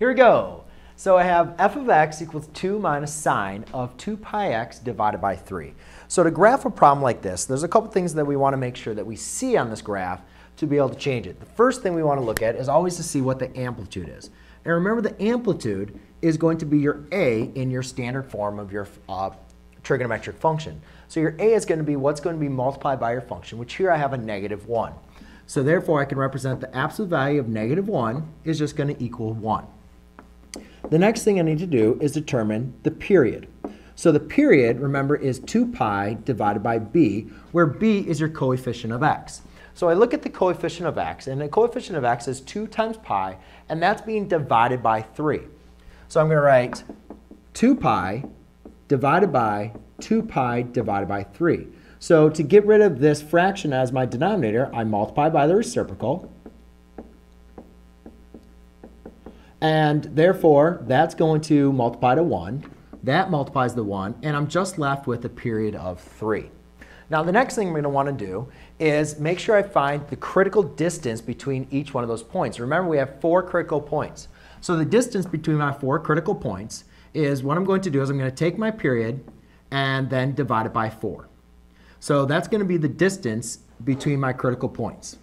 Here we go. So I have f of x equals 2 minus sine of 2 pi x divided by 3. So to graph a problem like this, there's a couple things that we want to make sure that we see on this graph to be able to change it. The first thing we want to look at is always to see what the amplitude is. And remember the amplitude is going to be your a in your standard form of your uh, trigonometric function. So your a is going to be what's going to be multiplied by your function, which here I have a negative 1. So therefore I can represent the absolute value of negative 1 is just going to equal 1. The next thing I need to do is determine the period. So the period, remember, is 2 pi divided by b, where b is your coefficient of x. So I look at the coefficient of x, and the coefficient of x is 2 times pi, and that's being divided by 3. So I'm going to write 2 pi divided by 2 pi divided by 3. So to get rid of this fraction as my denominator, I multiply by the reciprocal. And therefore, that's going to multiply to 1. That multiplies the 1, and I'm just left with a period of 3. Now the next thing I'm going to want to do is make sure I find the critical distance between each one of those points. Remember we have four critical points. So the distance between my four critical points is what I'm going to do is I'm going to take my period and then divide it by 4. So that's going to be the distance between my critical points.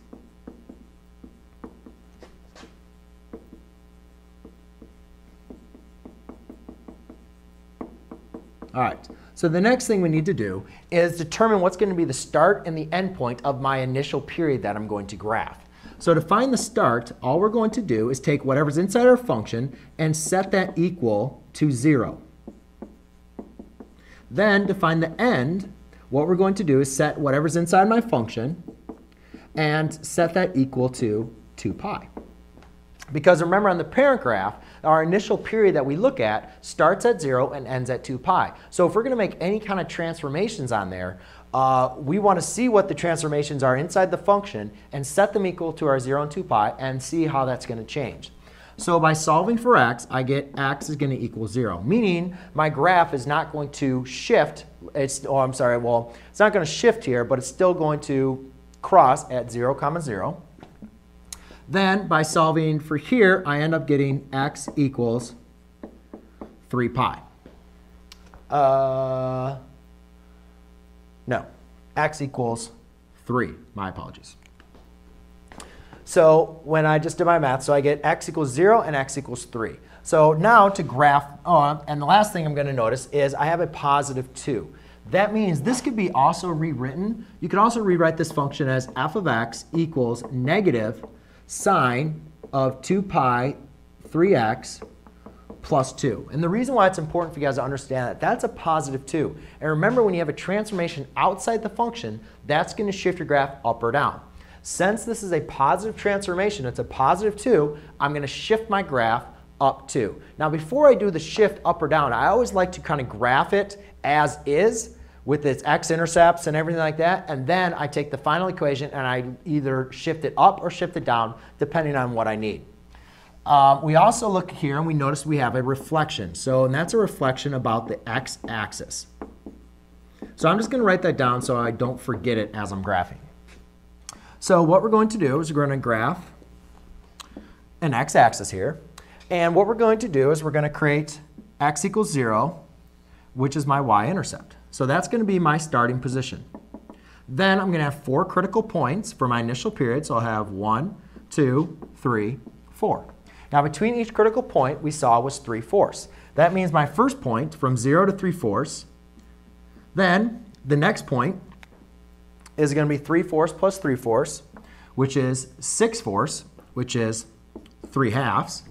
All right. So the next thing we need to do is determine what's going to be the start and the end point of my initial period that I'm going to graph. So to find the start, all we're going to do is take whatever's inside our function and set that equal to 0. Then to find the end, what we're going to do is set whatever's inside my function and set that equal to 2 pi. Because remember on the parent graph, our initial period that we look at starts at 0 and ends at 2 pi. So if we're going to make any kind of transformations on there, uh, we want to see what the transformations are inside the function and set them equal to our 0 and 2 pi and see how that's going to change. So by solving for x, I get x is going to equal 0, meaning my graph is not going to shift. It's, oh, I'm sorry, well, it's not going to shift here, but it's still going to cross at 0, comma 0. Then by solving for here, I end up getting x equals 3 pi. Uh, no, x equals 3. My apologies. So when I just did my math, so I get x equals 0 and x equals 3. So now to graph, oh, and the last thing I'm going to notice is I have a positive 2. That means this could be also rewritten. You could also rewrite this function as f of x equals negative sine of 2 pi 3x plus 2. And the reason why it's important for you guys to understand that, that's a positive 2. And remember, when you have a transformation outside the function, that's going to shift your graph up or down. Since this is a positive transformation, it's a positive 2, I'm going to shift my graph up 2. Now, before I do the shift up or down, I always like to kind of graph it as is with its x-intercepts and everything like that. And then I take the final equation and I either shift it up or shift it down, depending on what I need. Um, we also look here and we notice we have a reflection. So, and that's a reflection about the x-axis. So I'm just going to write that down so I don't forget it as I'm graphing. So what we're going to do is we're going to graph an x-axis here. And what we're going to do is we're going to create x equals 0, which is my y-intercept. So that's going to be my starting position. Then I'm going to have four critical points for my initial period. So I'll have one, two, three, four. Now between each critical point we saw was 3 fourths. That means my first point from 0 to 3 fourths. Then the next point is going to be 3 fourths plus 3 fourths, which is 6 fourths, which is 3 halves.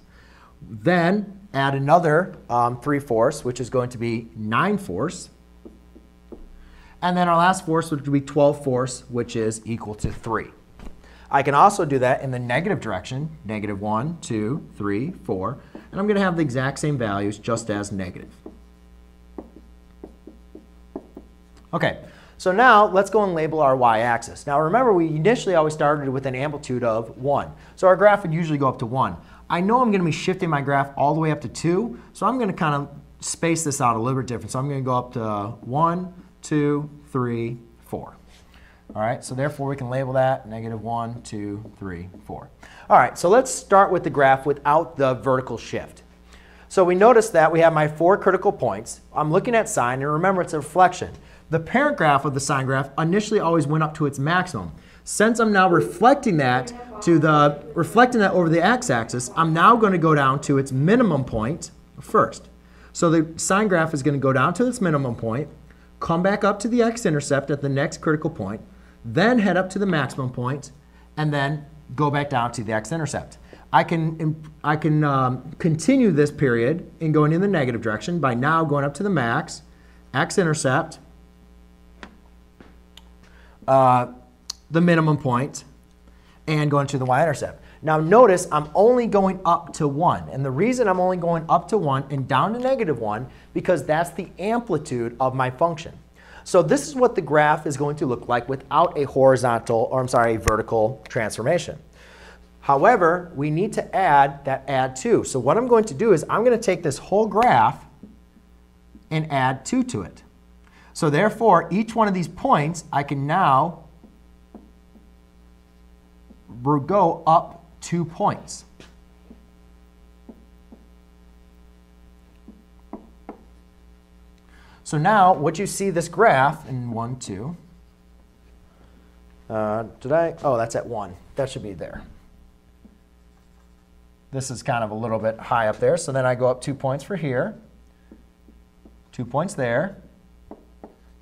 Then add another um, 3 fourths, which is going to be 9 fourths. And then our last force would be 12 force, which is equal to 3. I can also do that in the negative direction, negative 1, 2, 3, 4. And I'm going to have the exact same values just as negative. Okay, so now let's go and label our y-axis. Now remember, we initially always started with an amplitude of 1. So our graph would usually go up to 1. I know I'm going to be shifting my graph all the way up to 2, so I'm going to kind of space this out a little bit different. So I'm going to go up to 1, two, three, four. All right, so therefore we can label that negative 1, 2, 3, 4. All right, so let's start with the graph without the vertical shift. So we notice that we have my four critical points. I'm looking at sine, and remember it's a reflection. The parent graph of the sine graph initially always went up to its maximum. Since I'm now reflecting that to the reflecting that over the x-axis, I'm now going to go down to its minimum point first. So the sine graph is going to go down to its minimum point, come back up to the x-intercept at the next critical point, then head up to the maximum point, and then go back down to the x-intercept. I can, I can um, continue this period in going in the negative direction by now going up to the max, x-intercept, uh, the minimum point, and going to the y-intercept. Now notice I'm only going up to 1. And the reason I'm only going up to 1 and down to negative 1 because that's the amplitude of my function. So this is what the graph is going to look like without a horizontal, or I'm sorry, a vertical transformation. However, we need to add that add 2. So what I'm going to do is I'm going to take this whole graph and add 2 to it. So therefore, each one of these points, I can now go up two points. So now, what you see this graph in 1, 2. Uh, did I? Oh, that's at 1. That should be there. This is kind of a little bit high up there. So then I go up two points for here, two points there,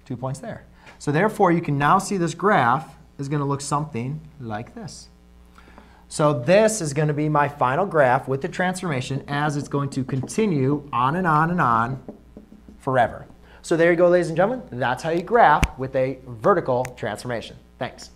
two points there. So therefore, you can now see this graph is going to look something like this. So this is going to be my final graph with the transformation as it's going to continue on and on and on forever. So there you go, ladies and gentlemen. That's how you graph with a vertical transformation. Thanks.